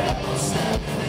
devil step